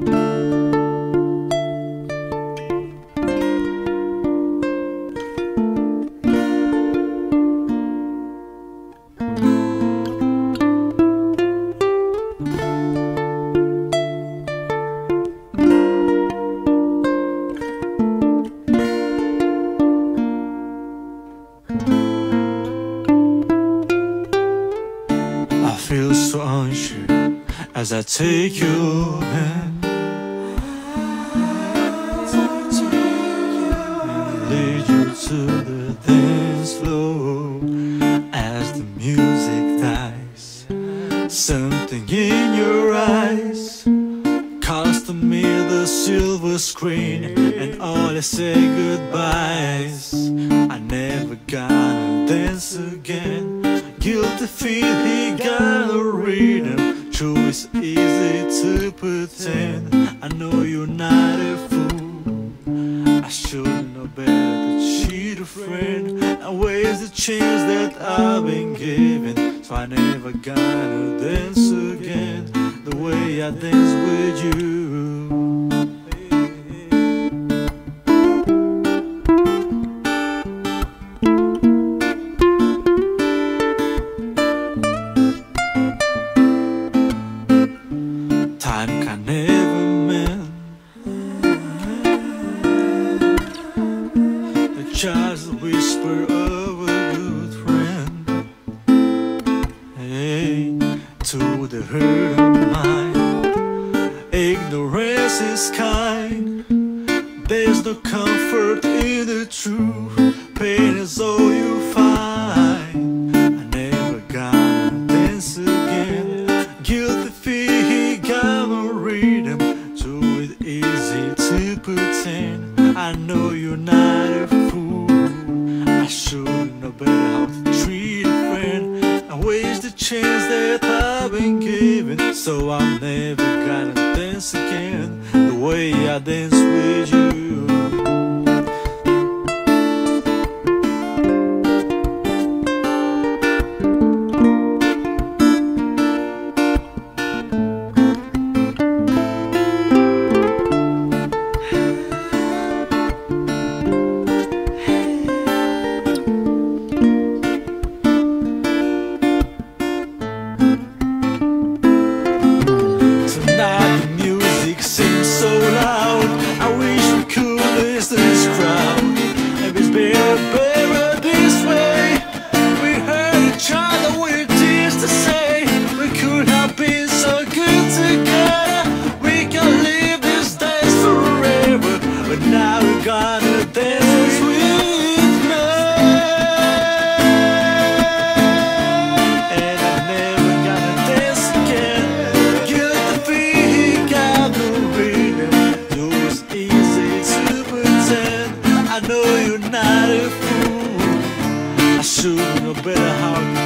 I feel so unsure as I take your hand to the dance floor as the music dies. Something in your eyes calls to me the silver screen, and all I say goodbyes. I never gonna dance again. Guilty feel he got a rhythm. True, it's easy to pretend. I know you're not a fool. I should know better cheat a friend. I waste the chance that I've been given. So I never gonna dance again the way I dance with you. To the hurt of mine, ignorance is kind. There's no comfort in the truth. Pain is all you find. I never gonna dance again. Guilty feet, he got no rhythm. Too it easy to pretend. I know you're not a fool. I should know better how to treat a friend. I waste the chance that I've been given. So I'm never gonna dance again the way I dance with you. Know better how